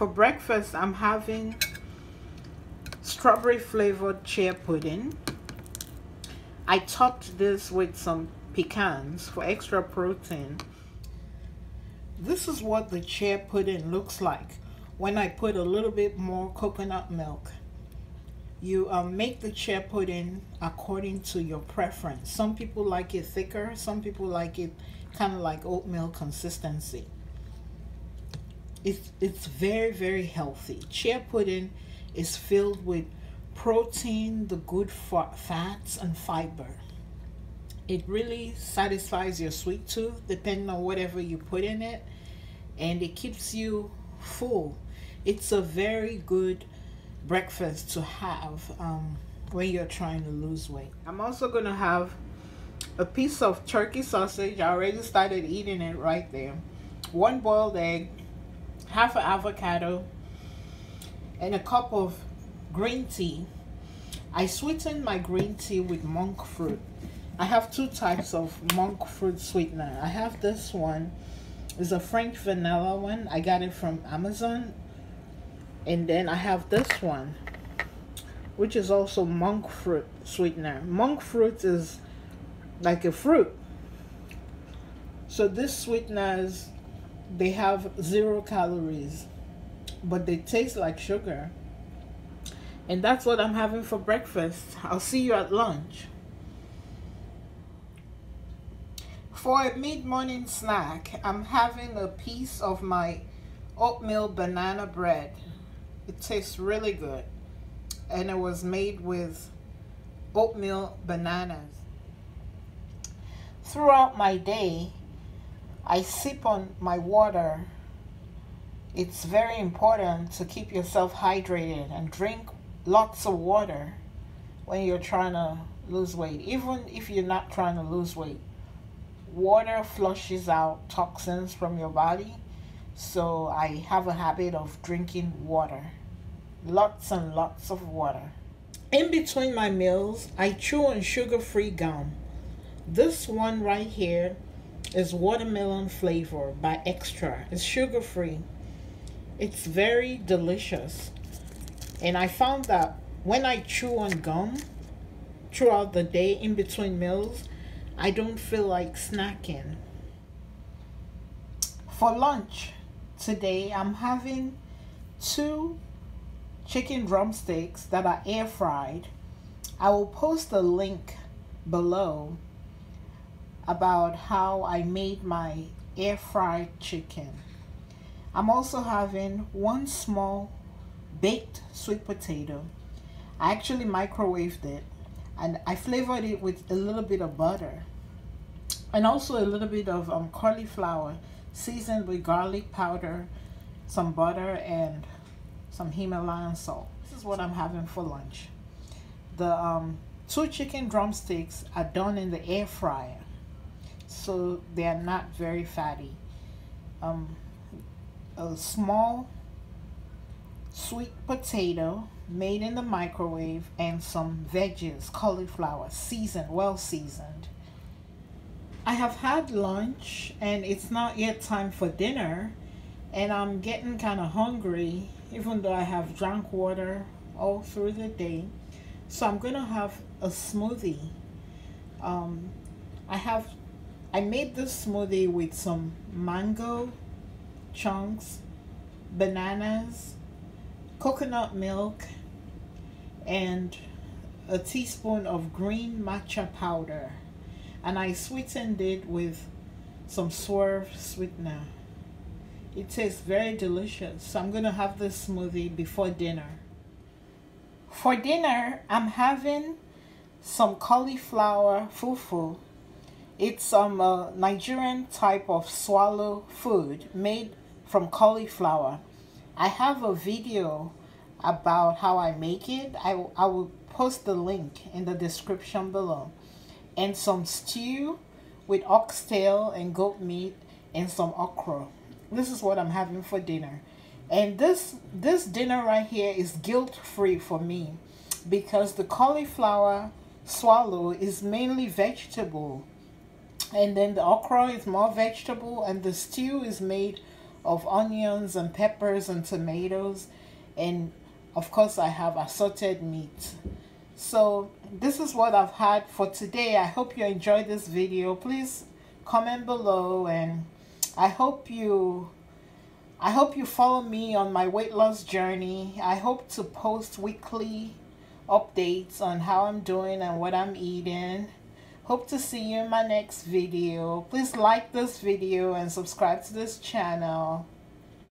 For breakfast, I'm having strawberry flavored chia pudding. I topped this with some pecans for extra protein. This is what the chia pudding looks like when I put a little bit more coconut milk. You um, make the chia pudding according to your preference. Some people like it thicker, some people like it kind of like oatmeal consistency. It's, it's very, very healthy. Chia pudding is filled with protein, the good fats, and fiber. It really satisfies your sweet tooth depending on whatever you put in it, and it keeps you full. It's a very good breakfast to have um, when you're trying to lose weight. I'm also going to have a piece of turkey sausage. I already started eating it right there. One boiled egg, half an avocado, and a cup of green tea. I sweeten my green tea with monk fruit. I have two types of monk fruit sweetener. I have this one. It's a French vanilla one. I got it from Amazon. And then I have this one, which is also monk fruit sweetener. Monk fruit is like a fruit. So this sweeteners, they have zero calories, but they taste like sugar. And that's what I'm having for breakfast. I'll see you at lunch. For a mid-morning snack, I'm having a piece of my oatmeal banana bread. It tastes really good. And it was made with oatmeal bananas. Throughout my day, I sip on my water. It's very important to keep yourself hydrated and drink lots of water when you're trying to lose weight. Even if you're not trying to lose weight, water flushes out toxins from your body. So I have a habit of drinking water. Lots and lots of water. In between my meals, I chew on sugar-free gum. This one right here is watermelon flavor by Extra. It's sugar-free. It's very delicious. And I found that when I chew on gum throughout the day in between meals, I don't feel like snacking. For lunch today, I'm having two chicken drumsticks that are air fried. I will post a link below about how I made my air fried chicken. I'm also having one small baked sweet potato. I actually microwaved it and I flavored it with a little bit of butter and also a little bit of um, cauliflower seasoned with garlic powder, some butter, and some Himalayan salt. This is what I'm having for lunch. The um, two chicken drumsticks are done in the air fryer, so they are not very fatty. Um, a small sweet potato made in the microwave and some veggies, cauliflower, seasoned, well seasoned. I have had lunch and it's not yet time for dinner and I'm getting kind of hungry even though I have drunk water all through the day. So I'm going to have a smoothie. Um, I have, I made this smoothie with some mango chunks, bananas, coconut milk, and a teaspoon of green matcha powder. And I sweetened it with some swerve sweetener. It tastes very delicious. So I'm going to have this smoothie before dinner. For dinner, I'm having some cauliflower fufu. It's some uh, Nigerian type of swallow food made from cauliflower. I have a video about how I make it. I, I will post the link in the description below. And some stew with oxtail and goat meat and some okra. This is what I'm having for dinner. And this this dinner right here is guilt-free for me because the cauliflower swallow is mainly vegetable. And then the okra is more vegetable and the stew is made of onions and peppers and tomatoes and of course I have assorted meat. So this is what I've had for today. I hope you enjoyed this video. Please comment below and I hope you I hope you follow me on my weight loss journey. I hope to post weekly updates on how I'm doing and what I'm eating hope to see you in my next video. Please like this video and subscribe to this channel